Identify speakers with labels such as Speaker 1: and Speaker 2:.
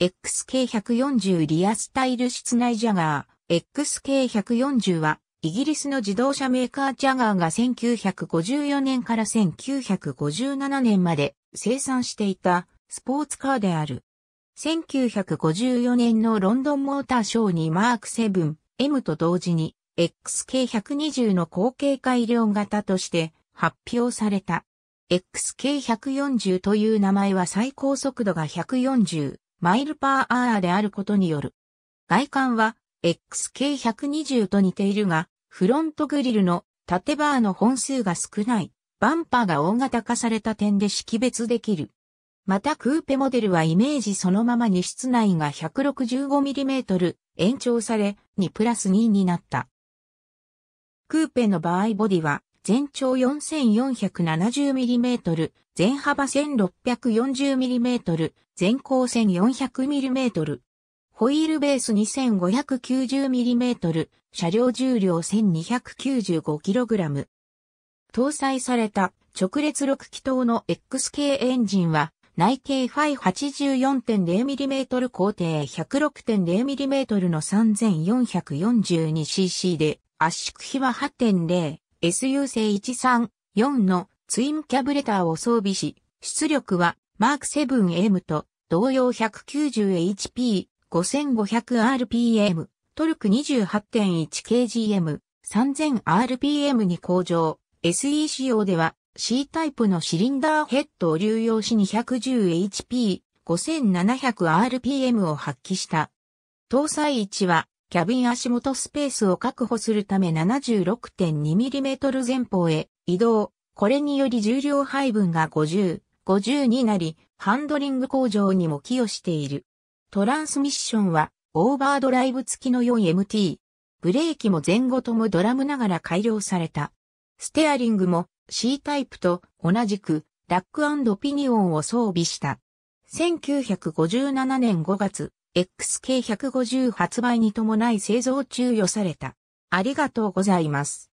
Speaker 1: XK140 リアスタイル室内ジャガー。XK140 は、イギリスの自動車メーカージャガーが1954年から1957年まで生産していたスポーツカーである。1954年のロンドンモーターショーにマーク 7M と同時に XK120 の後継改良型として発表された。XK140 という名前は最高速度が140マイルパーアーであることによる。外観は XK120 と似ているが、フロントグリルの縦バーの本数が少ない、バンパーが大型化された点で識別できる。またクーペモデルはイメージそのままに室内が 165mm 延長され2プラス2になった。クーペの場合ボディは全長 4470mm、全幅 1640mm、全高 1400mm。ホイールベース 2590mm、車両重量 1295kg。搭載された直列6気筒の XK エンジンは内径 Φ84.0mm 高低 106.0mm の 3442cc で圧縮比は8.0、SU 製134のツインキャブレターを装備し、出力はマーク 7M と同様 190HP、5500rpm、トルク 28.1kgm、3000rpm に向上。SE 仕様では C タイプのシリンダーヘッドを流用し 210HP、5700rpm を発揮した。搭載位置はキャビン足元スペースを確保するため 76.2mm 前方へ移動。これにより重量配分が50、50になり、ハンドリング向上にも寄与している。トランスミッションは、オーバードライブ付きの 4MT。ブレーキも前後ともドラムながら改良された。ステアリングも C タイプと同じくラックピニオンを装備した。1957年5月、XK150 発売に伴い製造中予された。ありがとうございます。